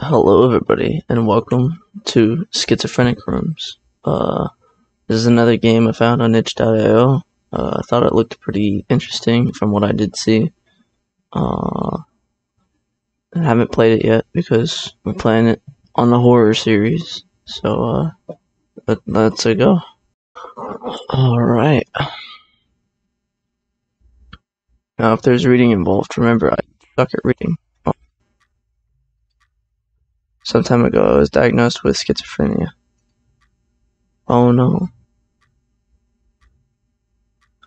Hello, everybody, and welcome to Schizophrenic Rooms. Uh, this is another game I found on itch.io. Uh, I thought it looked pretty interesting from what I did see. Uh, I haven't played it yet because we're playing it on the horror series. So, uh, let, let's go. Alright. Now, if there's reading involved, remember I suck at reading. Some time ago, I was diagnosed with schizophrenia. Oh no.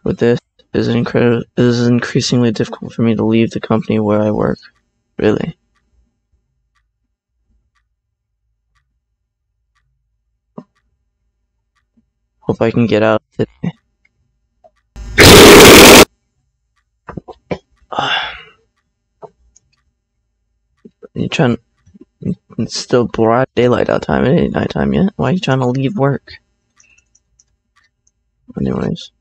With this, it is, it is increasingly difficult for me to leave the company where I work. Really. Hope I can get out today. you trying it's still broad daylight out time. It ain't nighttime yet. Why are you trying to leave work? Anyways.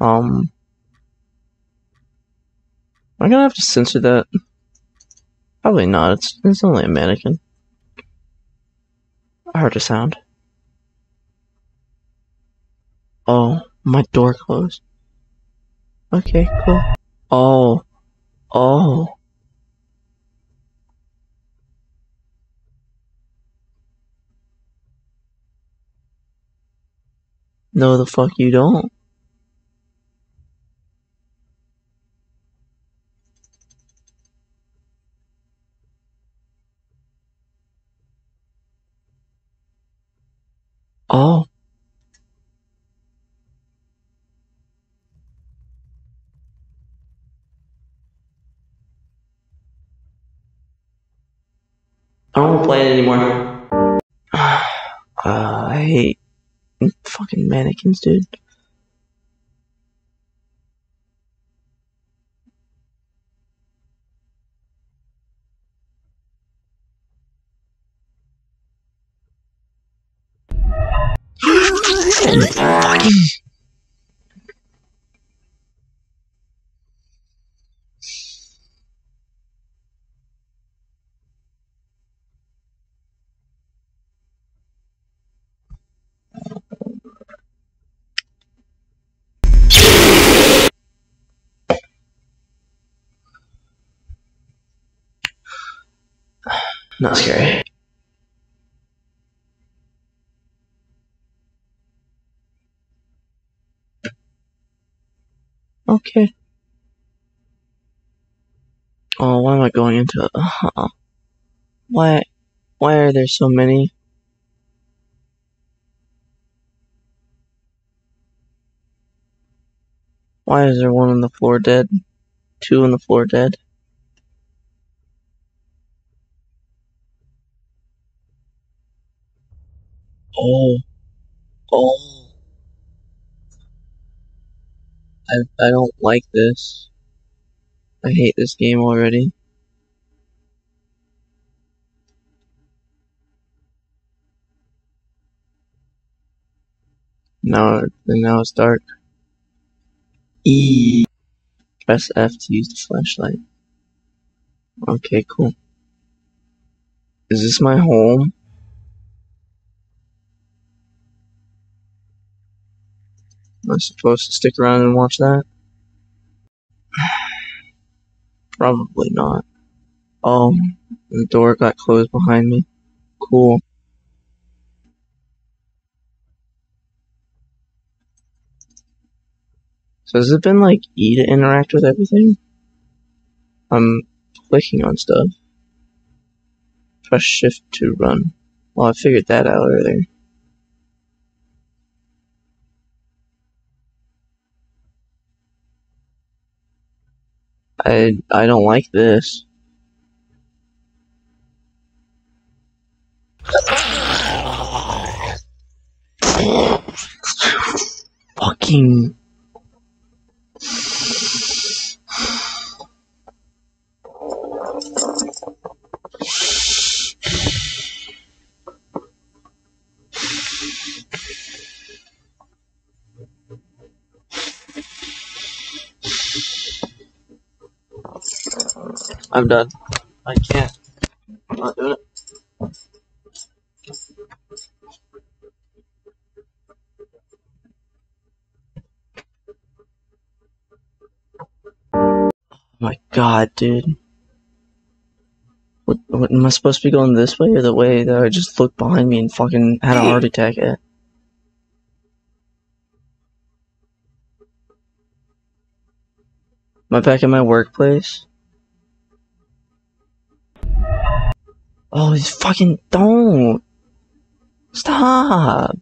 Um. Am I gonna have to censor that? Probably not. It's it's only a mannequin. I heard a sound. Oh, my door closed. Okay, cool. Oh. Oh. No, the fuck you don't. Oh. I don't want to play it anymore. uh, I hate fucking mannequins, dude. Not scary. Okay. Oh, why am I going into uh, Why why are there so many? Why is there one on the floor dead? Two on the floor dead? Oh. Oh. I I don't like this. I hate this game already. Now, now it's dark. E. Press F to use the flashlight. Okay, cool. Is this my home? Am I supposed to stick around and watch that? Probably not. Oh, the door got closed behind me. Cool. So has it been like E to interact with everything? I'm clicking on stuff. Press shift to run. Well, I figured that out earlier. I I don't like this. Fucking I'm done. I can't. I'm not doing it. Oh my god, dude. What, what am I supposed to be going this way or the way that I just looked behind me and fucking had a heart attack at? Am I back at my workplace? Oh, he's fucking don't. Stop.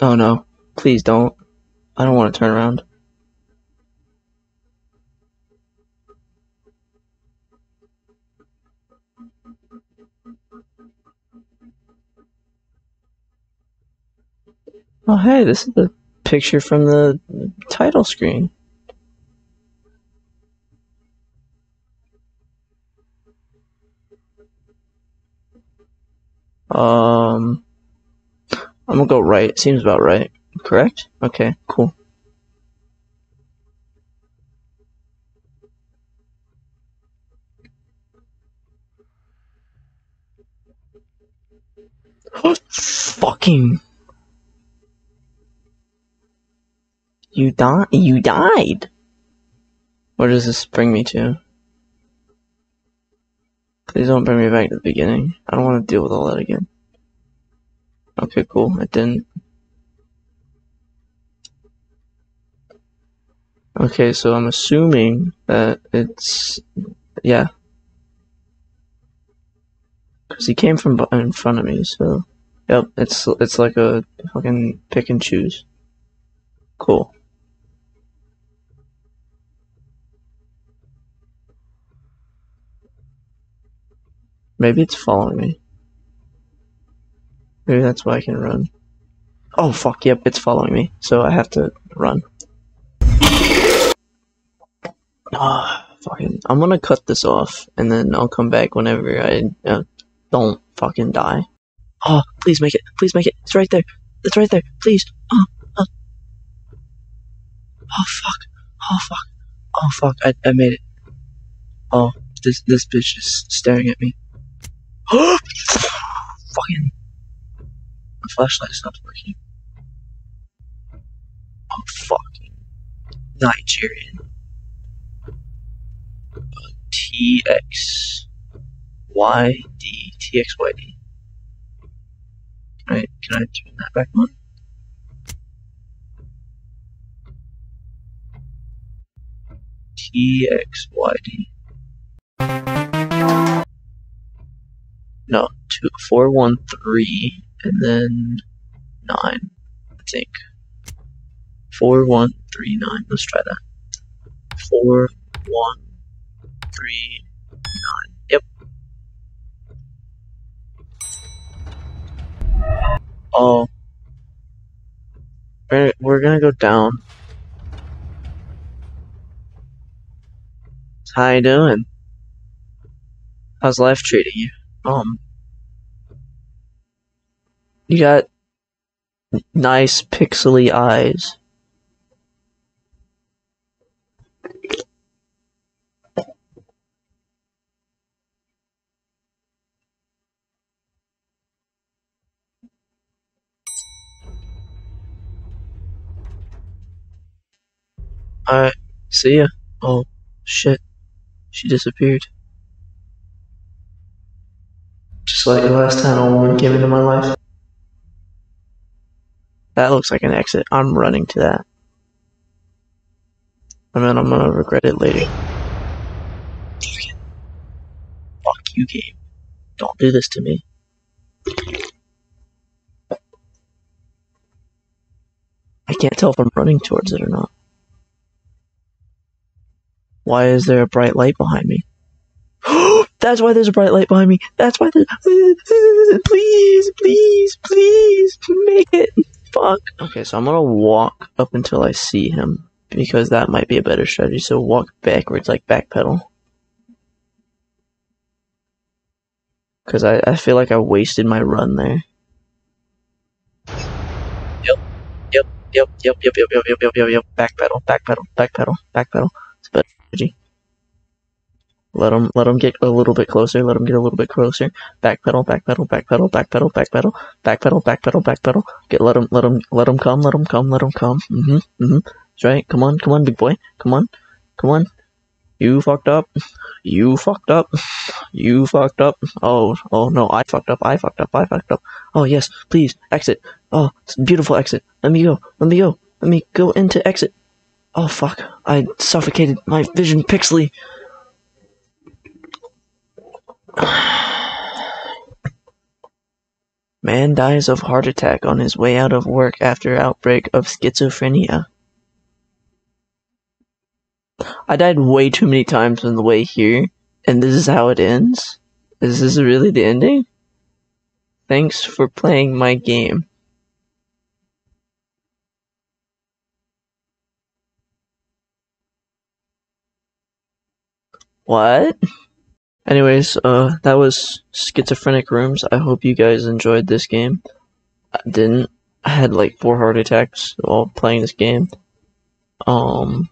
Oh no. Please don't. I don't want to turn around. Oh hey, this is the picture from the title screen. Um, I'm gonna go right. Seems about right. Correct? Okay, cool. Fucking. You died. You died. Where does this bring me to? Please don't bring me back to the beginning. I don't want to deal with all that again. Okay, cool. It didn't. Okay, so I'm assuming that it's yeah, because he came from in front of me. So, yep, it's it's like a fucking pick and choose. Cool. Maybe it's following me. Maybe that's why I can run. Oh fuck, yep, it's following me. So I have to run. Ah, fucking. I'm gonna cut this off, and then I'll come back whenever I uh, don't fucking die. Oh, please make it. Please make it. It's right there. It's right there. Please. Oh, oh. oh fuck. Oh fuck. Oh fuck. I, I made it. Oh, this this bitch is staring at me. Fucking. My flashlight stopped working. Oh fucking. Nigerian. Uh, T X Y D T X Y D. Can I can I turn that back on? T X Y D. No, two four one three and then nine. I think. Four one three nine. Let's try that. Four one three, nine. Yep. Oh. We're, we're gonna go down. How you doing? How's life treating you? Um. You got nice pixely eyes. Alright, see ya. Oh, shit. She disappeared. Just like the last time a woman came into my life. That looks like an exit. I'm running to that. I mean, I'm gonna regret it later. Fuck you, game. Don't do this to me. I can't tell if I'm running towards it or not. Why is there a bright light behind me? That's why there's a bright light behind me. That's why there's. Please, please, please, make it. Fuck. Okay, so I'm gonna walk up until I see him because that might be a better strategy. So walk backwards, like backpedal. Because I, I feel like I wasted my run there. Yep. Yep, yep, yep, yep, yep, yep, yep, yep, yep. Back pedal, back pedal, back pedal, back pedal. Better strategy. Let him, let him get a little bit closer. Let him get a little bit closer. Back pedal, back pedal, back pedal, back pedal, back pedal, back pedal, back pedal, back pedal. Get, let him, let him, let him come, let him come, let him come. Mhm, mhm. That's right. Come on, come on, big boy. Come on, come on. You fucked up. You fucked up. You fucked up. Oh, oh no, I fucked up. I fucked up. I fucked up. Oh yes, please exit. Oh, beautiful exit. Let me go. Let me go. Let me go into exit. Oh fuck! I suffocated my vision pixely. Man dies of heart attack on his way out of work after outbreak of schizophrenia. I died way too many times on the way here, and this is how it ends? Is this really the ending? Thanks for playing my game. What? Anyways, uh, that was Schizophrenic Rooms. I hope you guys enjoyed this game. I didn't. I had like four heart attacks while playing this game. Um,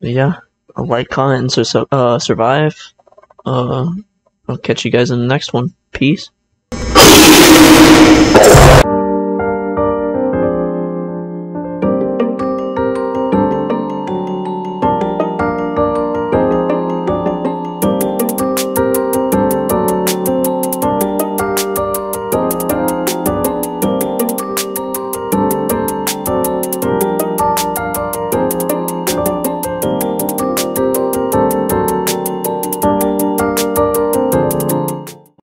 yeah, like, comment, and sur- uh, survive. Uh, I'll catch you guys in the next one. Peace.